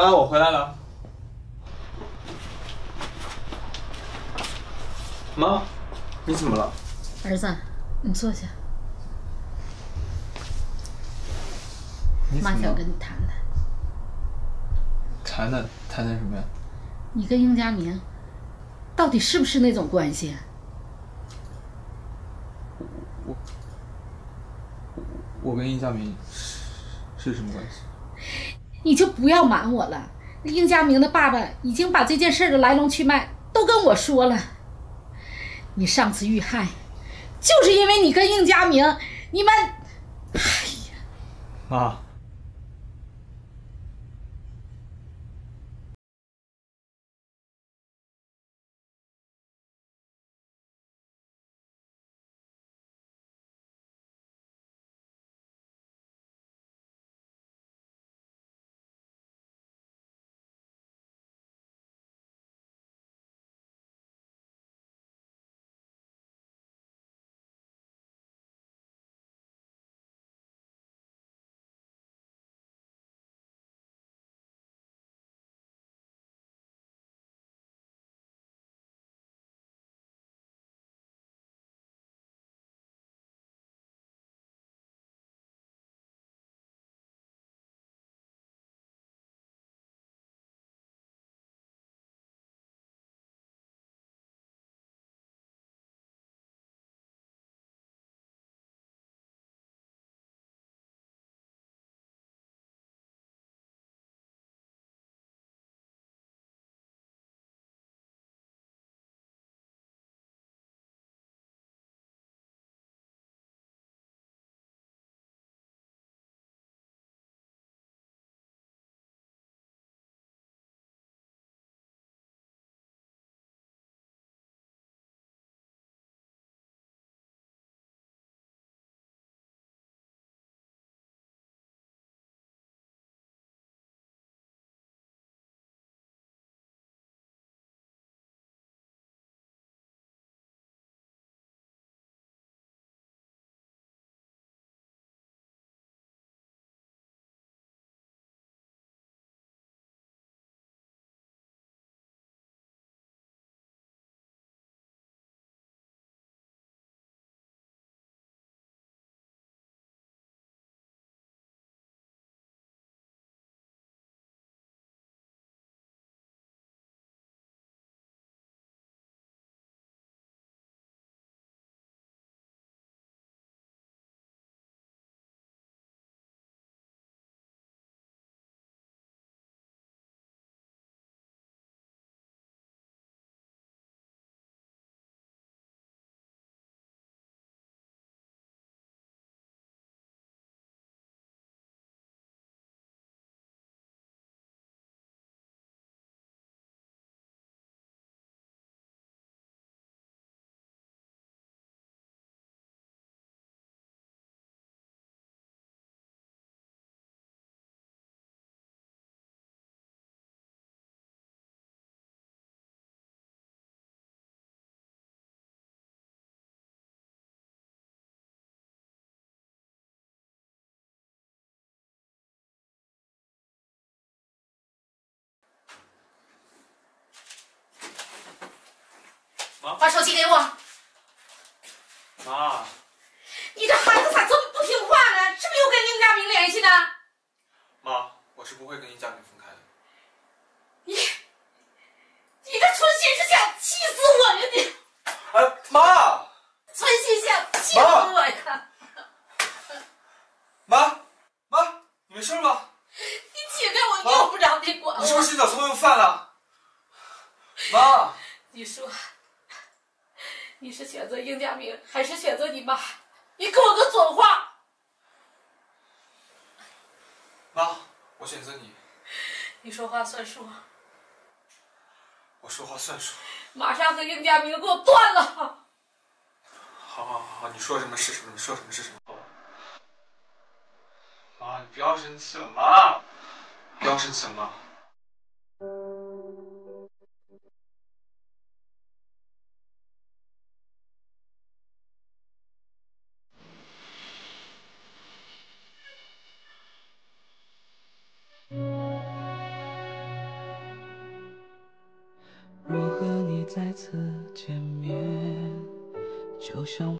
妈，我回来了。妈，你怎么了？儿子，你坐下，妈想跟你谈谈。谈谈谈谈什么呀？你跟应佳明到底是不是那种关系？我我跟应佳明是是什么关系？你就不要瞒我了。应家明的爸爸已经把这件事的来龙去脉都跟我说了。你上次遇害，就是因为你跟应家明，你们，哎呀，妈。把手机给我。妈，你这孩子咋这么不听话呢？是不是又跟宁佳明联系呢？妈，我是不会跟宁佳明分开的。你，你这存心是想气死我呀你！哎，妈，存心想气死我呀！妈，妈，你没事吧？你起开，我用不着你管我。你是不是洗澡错又犯了？妈，你说，你是选择应佳明，还是选择你妈？你给我个准话。妈，我选择你。你说话算数。我说话算数。马上和应佳明给我断了。好好好，你说什么是什么，你说什么是什么。妈，你不要生气了，妈，不要生气了，妈。若和你再次见面就像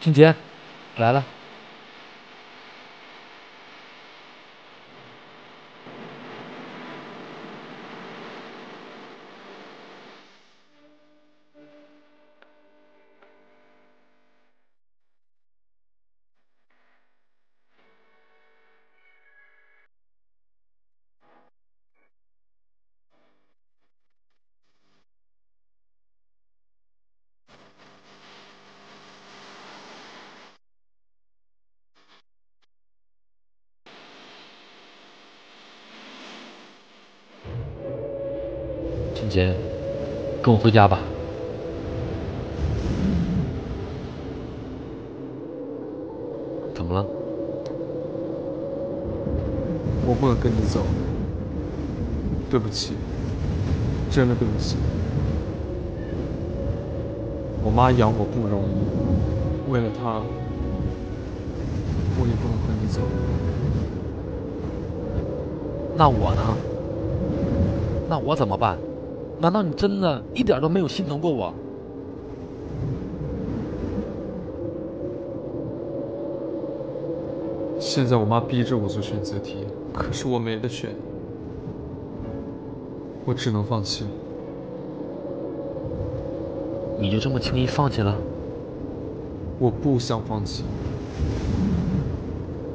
俊杰，来了。俊杰，跟我回家吧。怎么了？我不能跟你走，对不起，真的对不起。我妈养我不容易，为了她，我也不能和你走。那我呢？那我怎么办？难道你真的一点都没有心疼过我？现在我妈逼着我做选择题，可是我没得选，我只能放弃了。你就这么轻易放弃了？我不想放弃，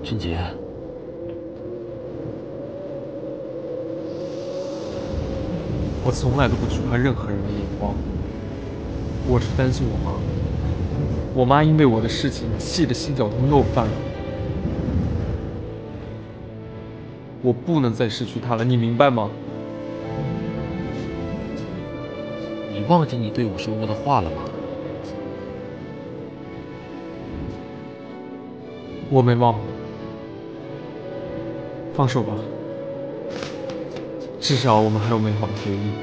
俊杰。我从来都不惧怕任何人的眼光，我是担心我妈。我妈因为我的事情气得心绞痛又犯了，我不能再失去她了，你明白吗？你忘记你对我说过的话了吗？我没忘，放手吧。至少我们还有美好的回忆。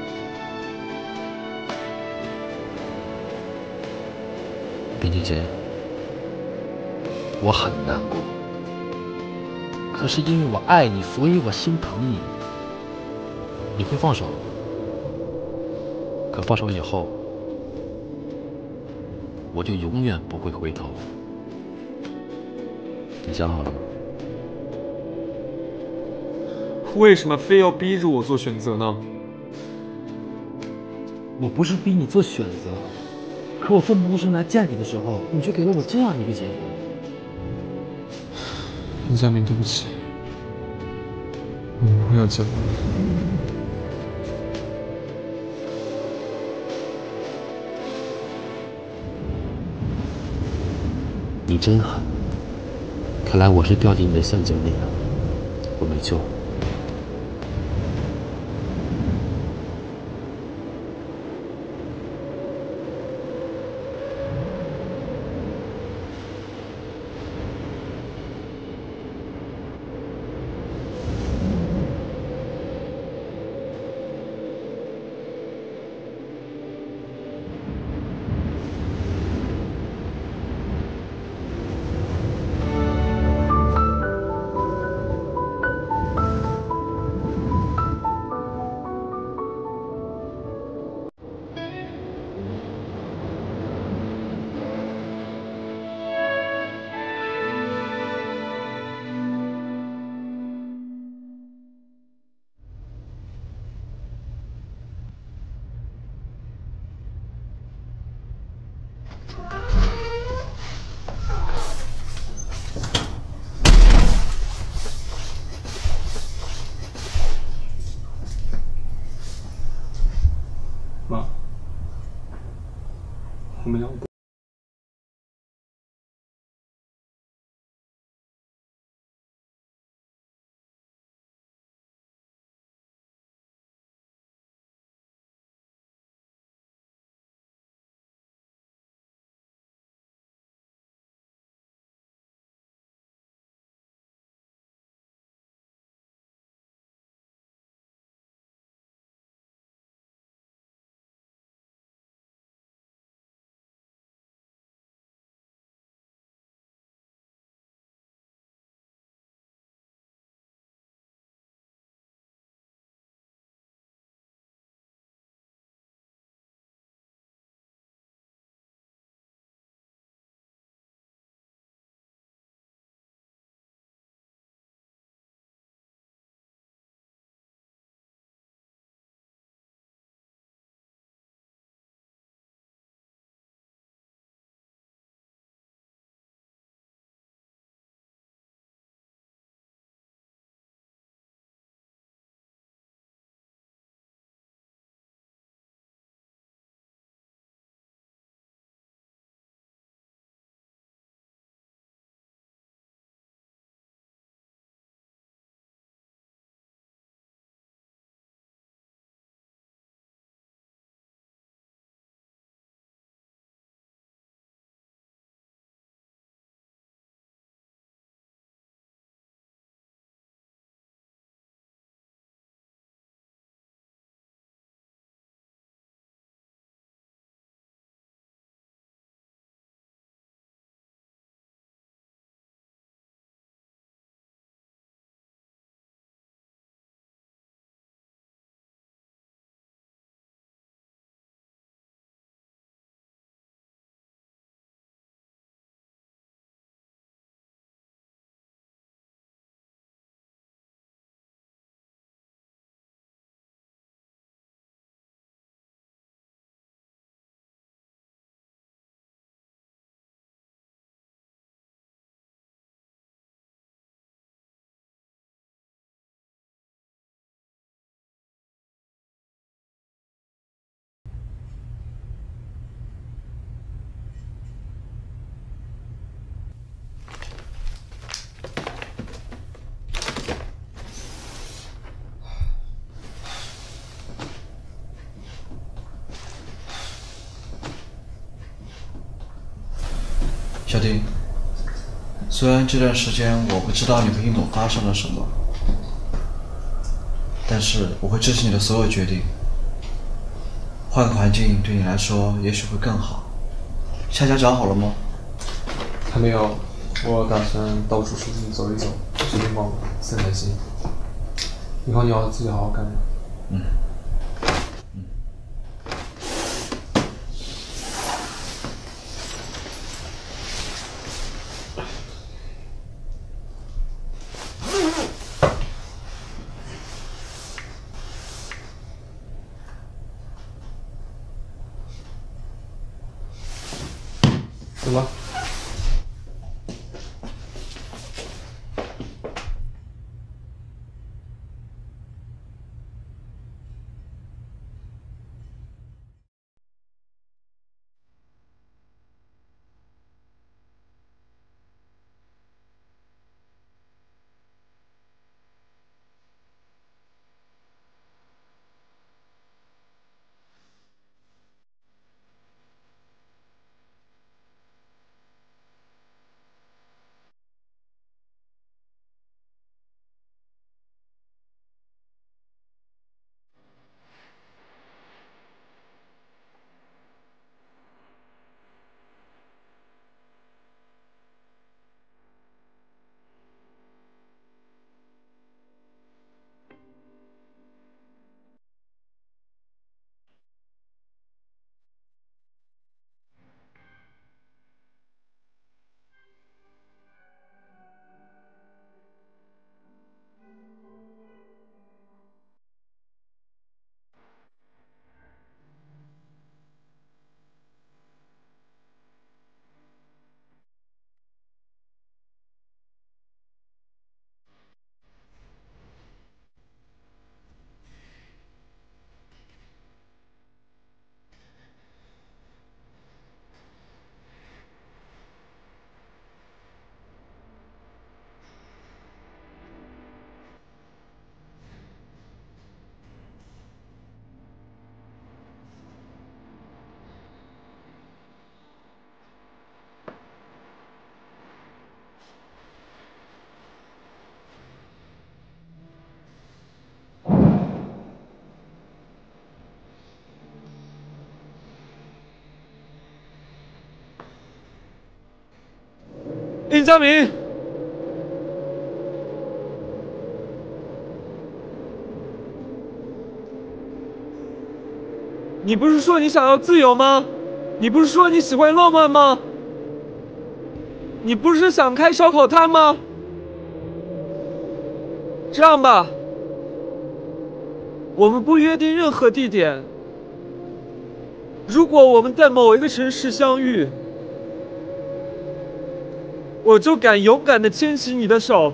林俊杰，我很难过，可是因为我爱你，所以我心疼你。你会放手，可放手以后，我就永远不会回头。你想好了吗？为什么非要逼着我做选择呢？我不是逼你做选择，可我奋不顾身来见你的时候，你却给了我这样一个结果。林佳明，对不起，我不会要结婚的。你真狠！看来我是掉进你的陷阱里了，我没救了。我小丁，虽然这段时间我不知道你和一某发生了什么，但是我会支持你的所有决定。换个环境对你来说也许会更好。下家找好了吗？还没有，我打算到处附近走一走，随便逛逛，散散心。以后你要自己好好干。嗯。走吧。殷佳明，你不是说你想要自由吗？你不是说你喜欢浪漫吗？你不是想开烧烤摊吗？这样吧，我们不约定任何地点。如果我们在某一个城市相遇，我就敢勇敢的牵起你的手，